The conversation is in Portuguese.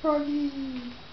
Froggy!